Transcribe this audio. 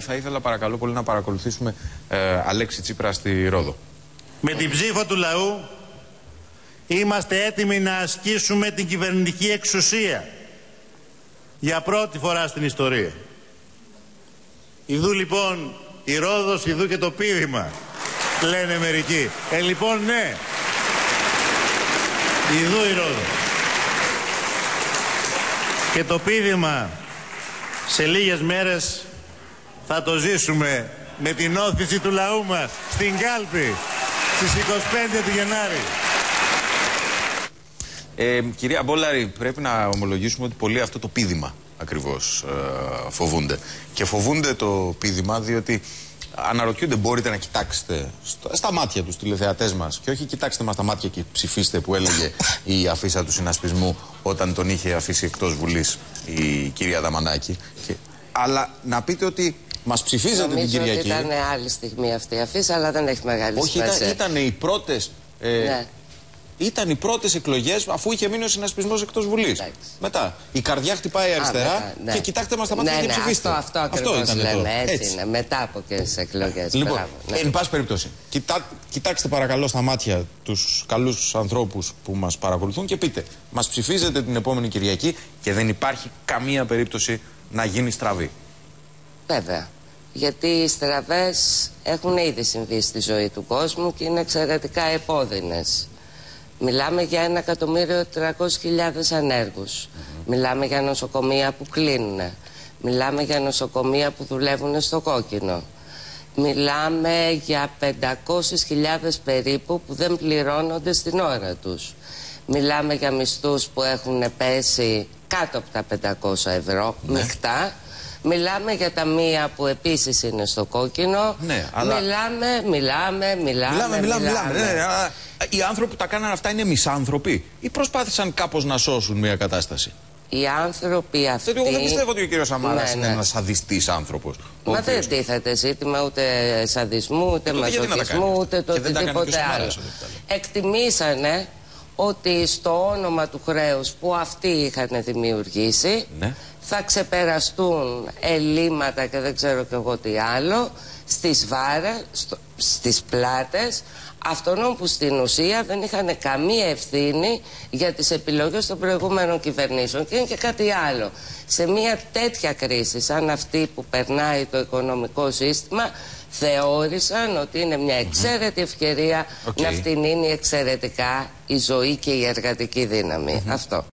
Θα ήθελα παρακαλώ πολύ να παρακολουθήσουμε ε, Αλέξη Τσίπρα στη Ρόδο. Με την ψήφο του λαού είμαστε έτοιμοι να ασκήσουμε την κυβερνητική εξουσία για πρώτη φορά στην ιστορία. Ιδού λοιπόν η Ρόδος, ιδού και το πίδημα, λένε μερικοί. Ε, λοιπόν, ναι. Ιδού η Ρόδος. Και το πίδημα σε λίγες μέρες θα το ζήσουμε με την όθηση του λαού μας στην κάλπη στις 25 του Γενάρη. Ε, κυρία Μπόλαρη, πρέπει να ομολογήσουμε ότι πολλοί αυτό το πίδημα ακριβώς ε, φοβούνται. Και φοβούνται το πίδημα διότι αναρωτιούνται μπορείτε να κοιτάξετε στα μάτια τους τηλεθεατές μας και όχι κοιτάξτε μας στα μάτια και ψηφίστε που έλεγε η αφίσα του συνασπισμού όταν τον είχε αφήσει εκτός Βουλής η κυρία Δαμανάκη. Και, αλλά να πείτε ότι Μας ψηφίζατε Νομίζω την Κυριακή. Ότι ήταν άλλη στιγμή αυτή η αφίσα, αλλά δεν έχει μεγάλη Όχι, σημασία. Όχι, ήταν, ήταν οι πρώτες. Ε, ναι ήταν οι πρώτες εκλογές αφού είχε μείνει ο συνασπισμός εκτός Βουλής. Μετά η καρδιά χτυπάει αριστερά Α, ναι. και κοιτάξτε μας τα μάτια ναι, και ναι, ψηφίστε. Αυτό, αυτό, αυτό ήταν λέμε, έτσι, έτσι, είναι. Μετά από και τις εκλογές. Λοιπόν, Μπράβο, ναι. εν πάση περιπτώσει, κοιτά, κοιτάξτε παρακαλώ στα μάτια τους καλούς ανθρώπους που μας παρακολουθούν και πείτε, μας ψηφίζετε την επόμενη Κυριακή και δεν υπάρχει καμία περίπτωση να γίνει στραβή. Βέβαια. Γιατί οι στραβές έχουν ήδη συμβεί στη ζωή του κόσμου και είναι εξαιρετικά επώδυνες. Μιλάμε για 1.300.000 ανέργους. Μιλάμε για νοσοκομεία που κλείνουν. Μιλάμε για νοσοκομεία που δουλεύουν στο κόκκινο. Μιλάμε για 500.000 περίπου που δεν πληρώνονται στην ώρα τους. Μιλάμε για μισθούς που έχουν πέσει κάτω από τα 500 ευρώ ναι. Μιλάμε για τα μία που επίσης είναι στο κόκκινο. Ναι, αλλά... Μιλάμε, μιλάμε, μιλάμε. Μιλάμε, μιλάμε. μιλάμε. Ναι, ναι, αλλά οι άνθρωποι που τα κάνανε αυτά είναι μισάνθρωποι ή προσπάθησαν κάπως να σώσουν μια κατάσταση; Οι άνθρωποι αυτοί. Γιατί εγώ δεν πιστεύω ότι ο κύριος Σαμάρα ναι, είναι ναι. ένας σαδιστής άνθρωπος. Μα δεν τίθεται ζήτημα ούτε σαδισμού, ούτε μαζοχισμού, ούτε το οτιδήποτε άλλο. Εκτιμήσανε ότι στο όνομα του χρέους που αυτοί είχαν δημιουργήσει ναι. θα ξεπεραστούν ελλείμματα και δεν ξέρω και εγώ τι άλλο στις βάρες, στις πλάτες. Αυτών που στην ουσία δεν είχαν καμία ευθύνη για τις επιλογές των προηγούμενων κυβερνήσεων. Και είναι και κάτι άλλο. Σε μια τέτοια κρίση σαν αυτή που περνάει το οικονομικό σύστημα θεώρησαν ότι είναι μια εξαίρετη ευκαιρία okay. να φτηνίνει εξαιρετικά η ζωή και η εργατική δύναμη. Αυτό.